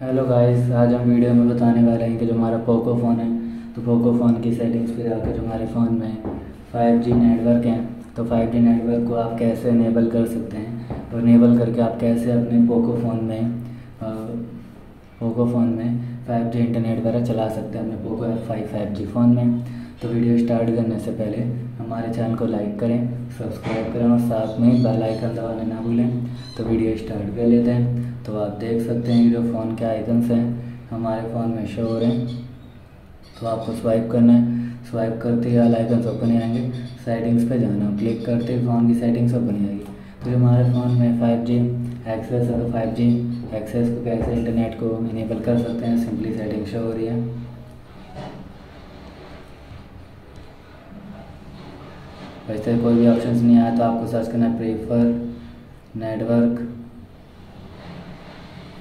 Hello guys आज हम video में बताने वाले हैं कि जो हमारा पोको फ़ोन है तो पोको फ़ोन की सेटिंग्स पे जाकर जो हमारे फ़ोन में 5G नेटवर्क है तो 5G नेटवर्क को आप कैसे इनेबल कर सकते हैं? और इनेबल करके आप कैसे अपने पोको फ़ोन में पोको फ़ोन में 5G इंटरनेट वगैरह चला सकते हैं अपने पोको एफ़ फाइव फ़ोन में? तो वीडियो स्टार्ट करने से पहले हमारे चैनल को लाइक करें, सब्सक्राइब करें और साथ में बेल आइकन दबाना ना भूलें। तो वीडियो स्टार्ट कर लेते हैं। तो आप देख सकते हैं जो फ़ोन के आइकन्स हैं, हमारे फ़ोन में शो हो रहे हैं। तो आपको स्वाइप करना है। स्वाइप करते ही ऑल आइकन्स ओपन आएँगे सेटिंग्स पे जाना क्लिक करते ही फ़ोन की सेटिंग्स ओपन आएगी। तो जो हमारे फ़ोन में फाइव जी एक्सेस तो 5G एक्सेस को कैसे इंटरनेट को इनेबल कर सकते हैं सिंपली सेटिंग शो हो रही है। वैसे कोई भी ऑप्शन नहीं आया तो आपको सर्च करना है प्रेफर नेटवर्क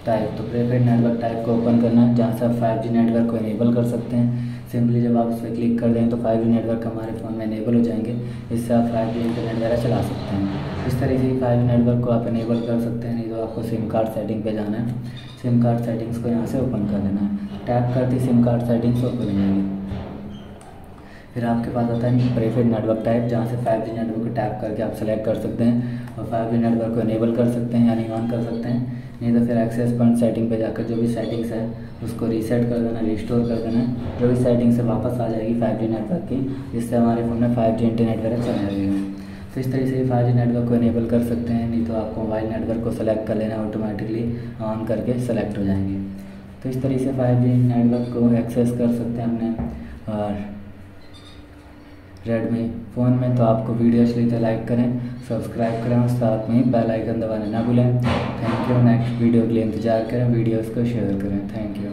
टाइप तो प्रेफर्ड नेटवर्क टाइप को ओपन करना है, जहाँ से आप फाइव जी नेटवर्क को इनेबल कर सकते हैं. सिंपली जब आप उस पर क्लिक कर दें तो फाइव जी नेटवर्क हमारे फ़ोन में इनेबल हो जाएँगे, इससे आप फाइव जी इंटरनेट वगैरह चला सकते हैं. इस तरीके से फाइव जी नेटवर्क को आप इनेबल कर सकते हैं, नहीं तो आपको सिम कार्ड सेटिंग पे जाना है. सिम कार्ड सेटिंग्स को यहाँ से ओपन कर देना है. टैप करते सिम कार्ड सेटिंग्स ओपन हो जाएगी. फिर आपके पास आता है प्रेफर्ड नेटवर्क टाइप जहाँ से फाइव नेटवर्क को टैप करके आप सेलेक्ट कर सकते हैं और फाइव नेटवर्क को इनेबल कर सकते हैं, यानी ऑन कर सकते हैं। नहीं तो फिर एक्सेस पॉइंट सेटिंग पे जाकर जो भी सेटिंग्स है, उसको रीसेट कर देना रिस्टोर कर देना। जो भी सेटिंग से वापस आ जाएगी फाइव जी नेटवर्क की, जिससे हमारे फ़ोन में फाइव जी इंटरनेट वगैरह चल जाएगा तो इस तरीके से फाइव जी नेटवर्क को इनेबल कर सकते हैं, नहीं तो आपको मोबाइल नेटवर्क को सेलेक्ट कर लेना ऑटोमेटिकली ऑन करके सेलेक्ट हो जाएँगे। तो इस तरीके से फाइव नेटवर्क को एक्सेस कर सकते हैं अपने और रेडमी फ़ोन में तो आपको वीडियो अच्छी तो लाइक करें सब्सक्राइब करें और साथ में बेल आइकन दबाना ना भूलें। थैंक यू नेक्स्ट वीडियो के लिए इंतज़ार करें वीडियोस को शेयर करें। Thank you